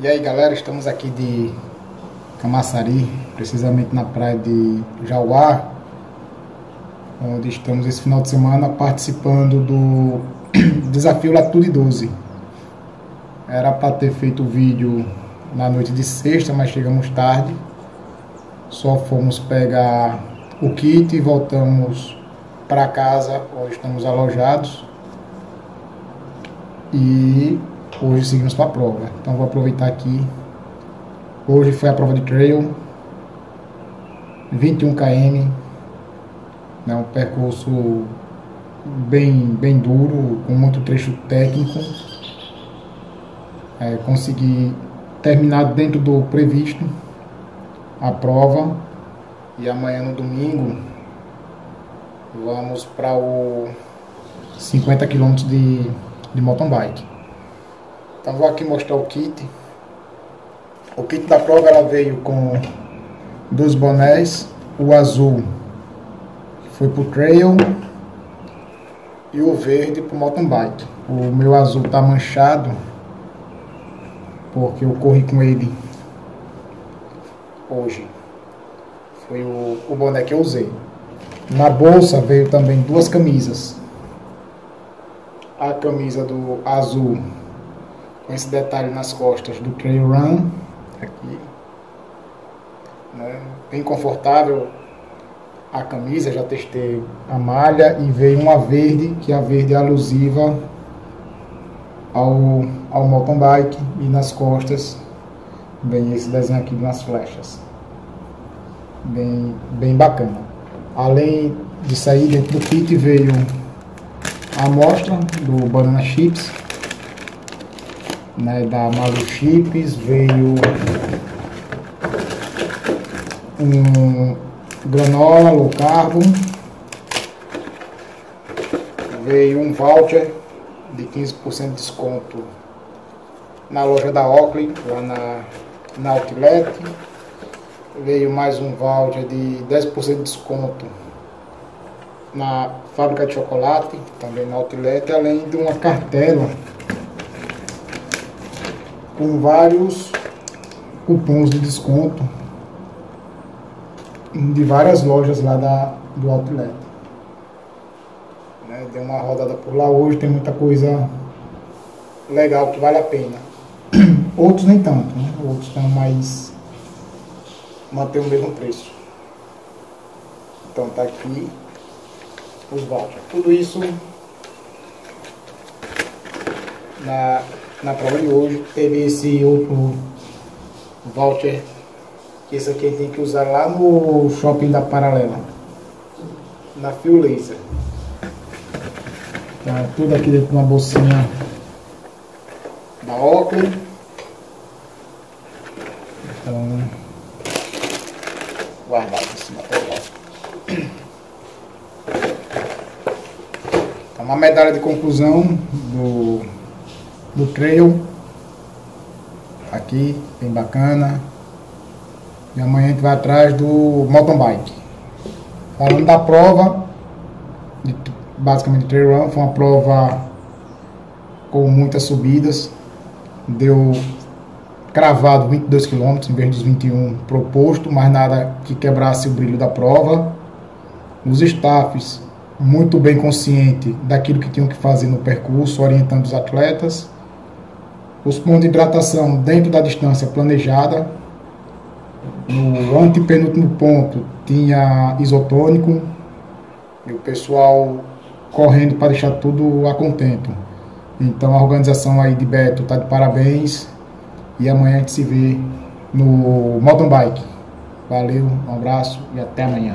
E aí galera, estamos aqui de Camaçari, precisamente na praia de Jauá, onde estamos esse final de semana participando do desafio Latitude 12. Era para ter feito o vídeo na noite de sexta, mas chegamos tarde. Só fomos pegar o kit e voltamos para casa, onde estamos alojados. E hoje seguimos para a prova. Então vou aproveitar aqui. Hoje foi a prova de trail, 21 km, né, um percurso bem, bem duro, com muito trecho técnico. É, consegui terminar dentro do previsto a prova e amanhã no domingo vamos para o 50 km de, de mountain bike. Então vou aqui mostrar o kit. O kit da prova ela veio com dois bonés, o azul foi pro trail e o verde pro mountain bike. O meu azul tá manchado porque eu corri com ele hoje. Foi o, o boné que eu usei. Na bolsa veio também duas camisas. A camisa do azul com esse detalhe nas costas do Trail Run, aqui, né? bem confortável a camisa, já testei a malha e veio uma verde, que é a verde alusiva ao, ao mountain bike e nas costas, bem esse desenho aqui nas flechas, bem, bem bacana. Além de sair dentro do kit veio a amostra do Banana Chips, né, da Malu Chips, veio um granola low carbo, veio um voucher de 15% de desconto na loja da Oakley, lá na, na Outlet, veio mais um voucher de 10% de desconto na fábrica de chocolate, também na Outlet, além de uma cartela com vários cupons de desconto de várias lojas lá da, do Outlet. Né? Deu uma rodada por lá hoje, tem muita coisa legal que vale a pena. Outros nem tanto, né? outros estão mais. mantém o mesmo preço. Então tá aqui os vouchers. Tudo isso na na prova de hoje. Teve esse outro voucher, que esse aqui tem que usar lá no shopping da Paralela, na Fio Laser. Tá tudo aqui dentro de uma bolsinha da Oakley. Então, guardado esse material. Então, uma medalha de conclusão do do trail. Aqui, bem bacana. E amanhã a gente vai atrás do mountain bike. Falando da prova, de, basicamente trail run, foi uma prova com muitas subidas. Deu cravado 22 km em vez dos 21 proposto, mas nada que quebrasse o brilho da prova. Os staffs muito bem consciente daquilo que tinham que fazer no percurso, orientando os atletas os pontos de hidratação dentro da distância planejada. No antepenúltimo ponto tinha isotônico e o pessoal correndo para deixar tudo a contento. Então a organização aí de Beto está de parabéns e amanhã a gente se vê no mountain bike. Valeu, um abraço e até amanhã.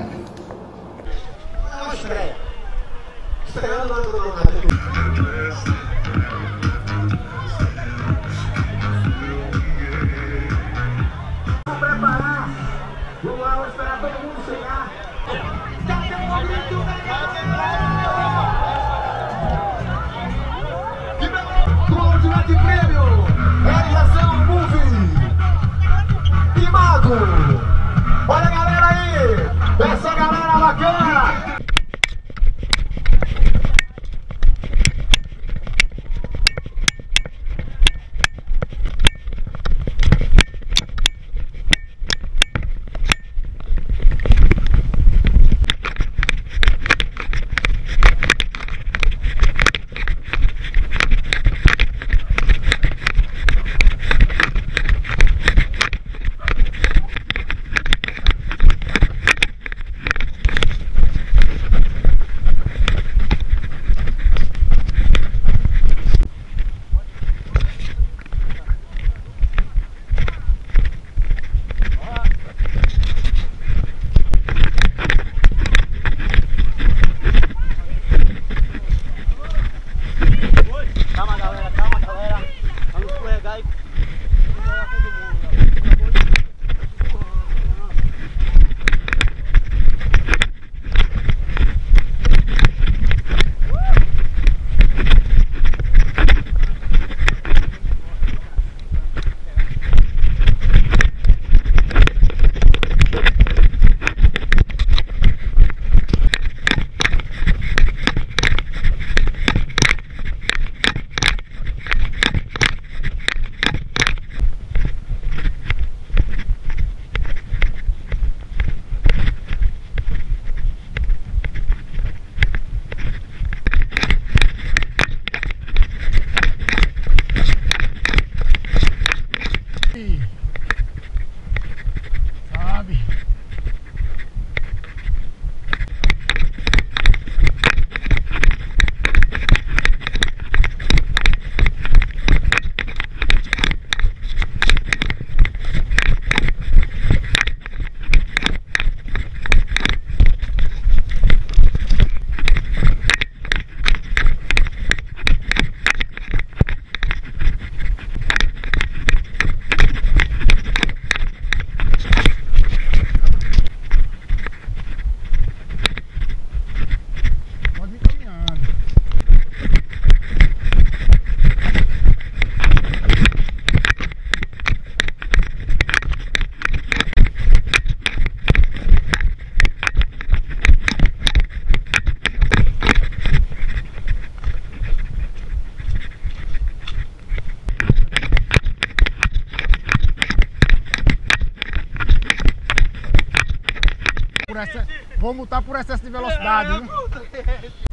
Por excesso, vou multar por excesso de velocidade. viu?